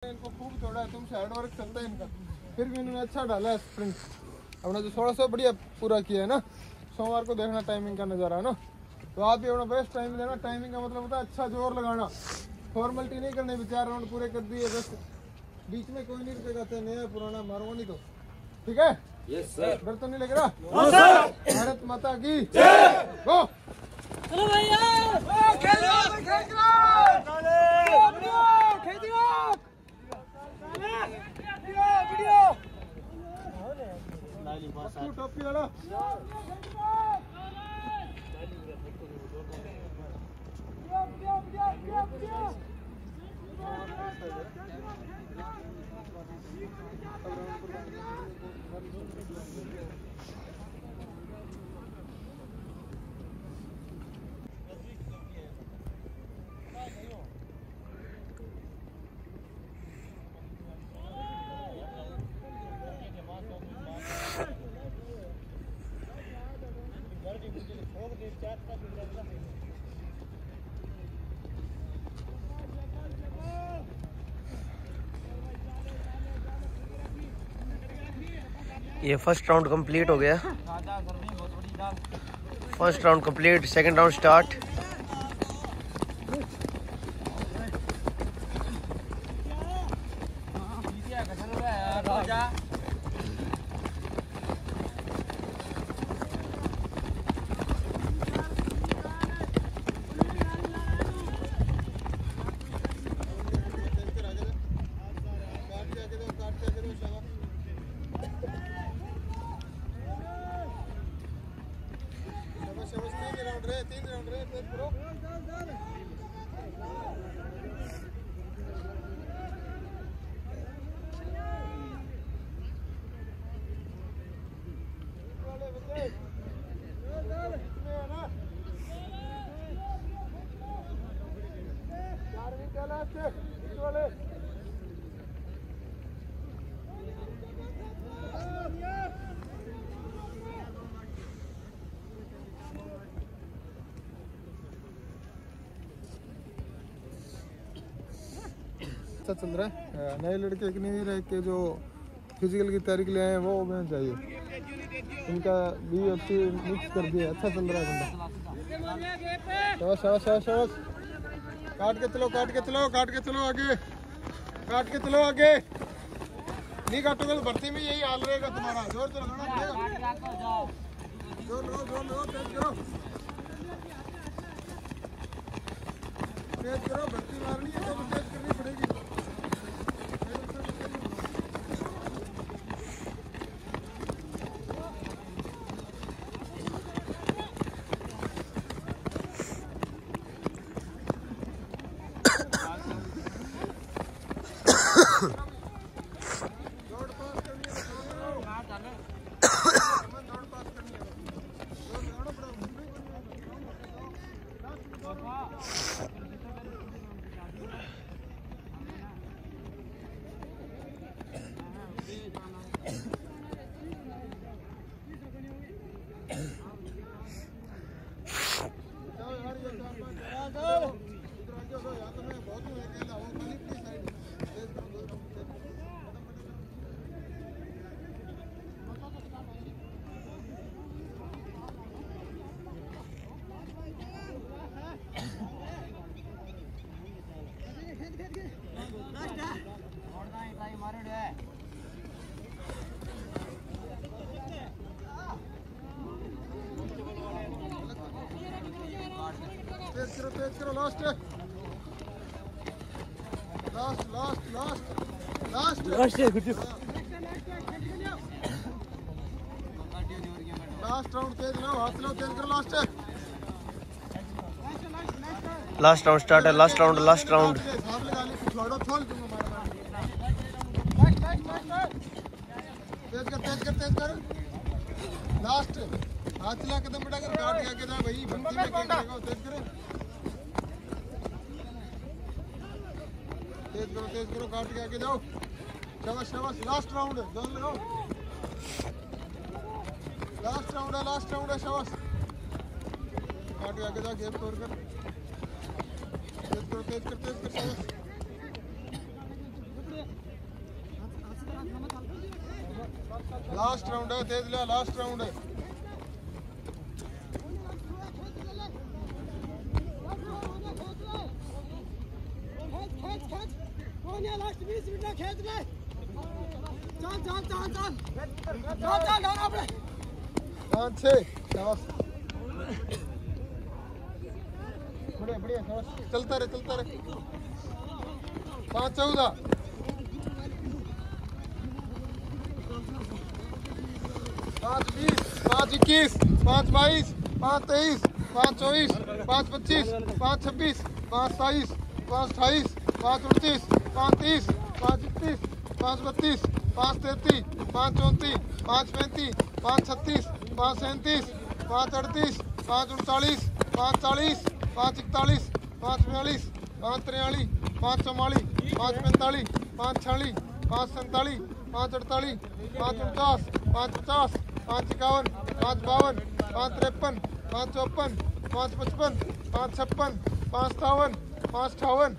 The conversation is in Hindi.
इनको खूब तोड़ा है तुमसे हार्ड चलता है इनका। फिर भी इन्होंने अच्छा डाला है स्प्रिंट अपना जो सोलह सौ बढ़िया पूरा किया है ना सोमवार को देखना टाइमिंग का नज़ारा है ना। तो आप भी अपना बेस्ट टाइम देना। टाइमिंग का मतलब होता है अच्छा ज़ोर लगाना। फॉर्मेलिटी नहीं करनी चार राउंड पूरे कर दिए बस। बीच में कोई नहीं रुकेगा तो नया पुराना मारो नहीं तो। ठीक है? यस सर डर तो नहीं लग रहा भारत माता की गो Spirala. Yeah. ये फ़र्स्ट राउंड कंप्लीट हो गया। First round complete second round start तीन राउंड रहे फिर अच्छा चल रहा है। नए लड़के के नहीं रहे के जो फ़िज़िकल की तैयारी के लिए आए हैं, वो मैं चाहिए। इनका एफ़ सी मिक्स कर दिया अच्छा चल रहा है बंदा। शाबाश शाबाश शाबाश शाबाश। काट के चलो, काट के चलो, काट के चलो आगे। काट के चलो आगे। नहीं काटोगे तो भर्ती में यही हाल रहेगा तुम्हारा। ज़ोर तो लगाना पड़ेगा ज़ोर लो ज़ोर लो तेज करो। तेज करो, भर्ती मारनी है तो तेज करनी पड़ेगी दौड़ पास करनी है तो दौड़ो। दौड़ पास करनी है दौड़ लगाना पड़ेगा जाओ यार ये चार पाँच जाओ इधर आ जाओ यहाँ तो मैं बहुत हूँ अकेला हूँ खाली अपनी साइड तेज करो दो राउंड तेज करो। तेज करो तेज करो last last last last last last round तेज लो हाथ लो तेज करो लास्ट लास्ट राउंड स्टार्ट है लास्ट राउंड लास्ट राउंड छोड़ो छोड़ तेज कर तेज कर तेज कर। लास्ट हाथ चला कदम बढ़ा कर काट के आगे जा भाई भक्ति में क्या करेगा तेज करो। तेज करो तेज करो काट के आगे जाओ। शाबाश शाबाश लास्ट राउंड है जोन लगाओ लास्ट राउंड है लास्ट राउंड है शाबाश। काट के आगे जा गेप तोड़ कर। तेज करो तेज कर तेज कर शाबाश। लास्ट राउंड है तेज लिया लास्ट राउंड है। चलता रहे चलता रहे। पाँच चौदह। पाँच बीस, पाँच इक्कीस, पाँच बाईस, पाँच तेईस, पाँच चौबीस, पाँच पच्चीस, पाँच छब्बीस, पाँच सताईस, पाँच अट्ठाईस, पाँच उनतीस, पाँच तीस, पाँच इकतीस, पाँच बत्तीस, पाँच तैंतीस, पाँच चौंतीस, पाँच पैंतीस, पाँच छत्तीस, पाँच सैंतीस, पाँच अड़तीस, पाँच उनतालीस, पाँच चालीस, पाँच इकतालीस, पाँच बयालीस, पाँच तिरयालीस पाँच चौवालीस, पाँच पैंतालीस, पाँच छियालीस, पाँच सैंतालीस, पाँच अड़तालीस, पाँच उनचास, पाँच पचास पाँच इक्यावन, पाँच बावन, पाँच तिरपन, पाँच चौपन पाँच पचपन, पाँच छप्पन, पाँच सतावन पाँच अठावन